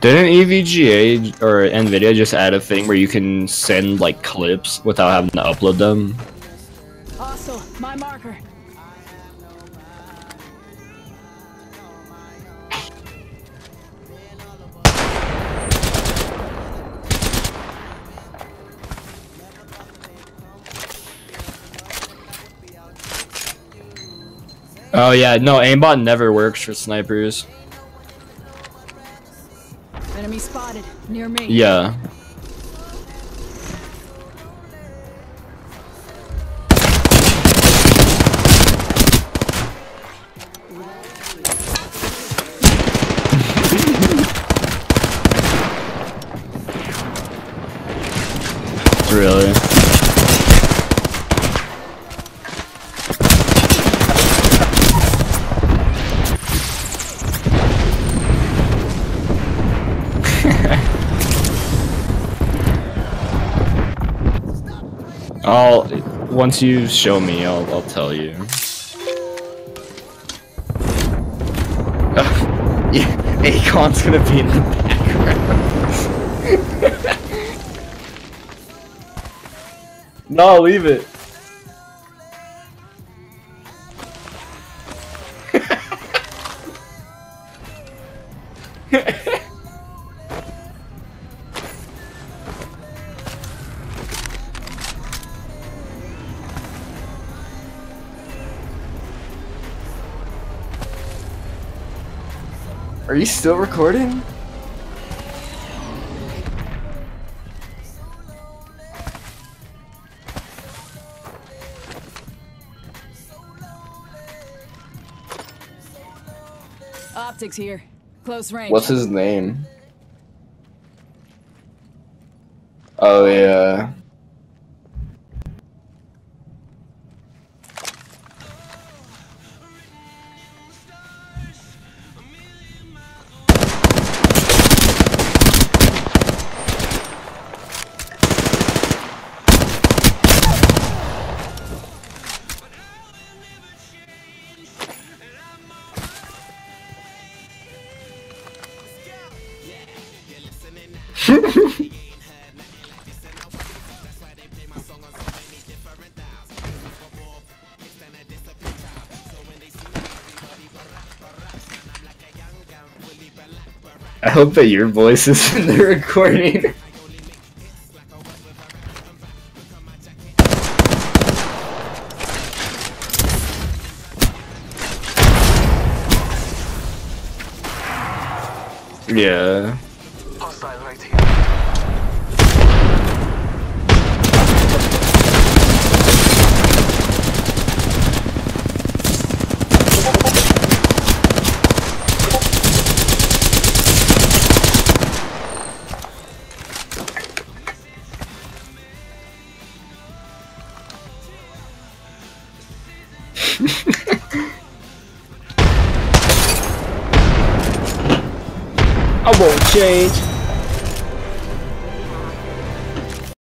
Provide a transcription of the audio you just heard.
Didn't EVGA or Nvidia just add a thing where you can send like clips without having to upload them? Hostile, my marker. Oh yeah, no, aimbot never works for snipers. Enemy spotted near me. Yeah. really? I'll once you show me, I'll I'll tell you. yeah, Akon's gonna be in the background. no, leave it. Are you still recording? Optics here. Close range. What's his name? Oh yeah. I hope that your voice is in the recording. yeah. Hostile right here. I won't change.